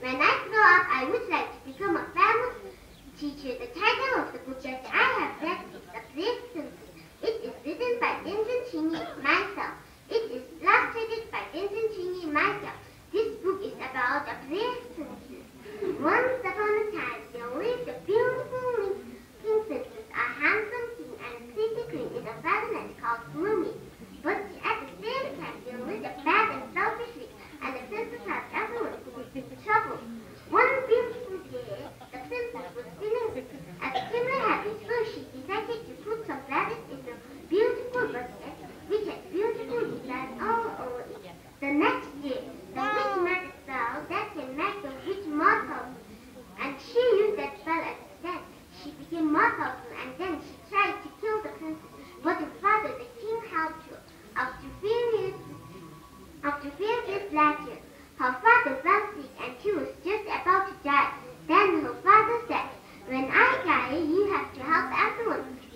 When I grow up, I would like to become a famous teacher. The title of the book that I have read is The Brave It is written by Tenzin Choenyi myself. It is illustrated by Tenzin Choenyi myself. This book is about the brave. One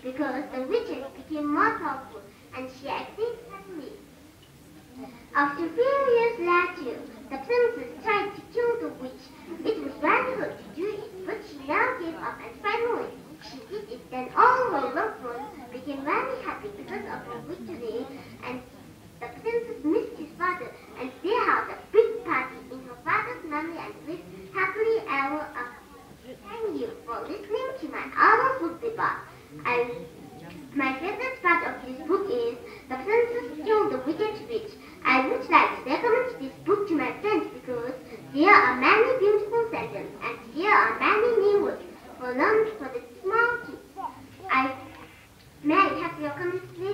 because the witches became more powerful and she acted suddenly. After furious latter, the princess tried to kill the witch. It was very hard to do it, but she now gave up and finally she did it. Then all her loved ones became very happy because of her victory and the princess missed his father and they had a big party in her father's memory and lived happily ever after. Thank you for listening to my other food debate. I, my favorite part of this book is The Princess Kill the Wicked Witch. I would like to recommend this book to my friends because there are many beautiful sentences and there are many new words for learning for the small kids. I may I have your comments please?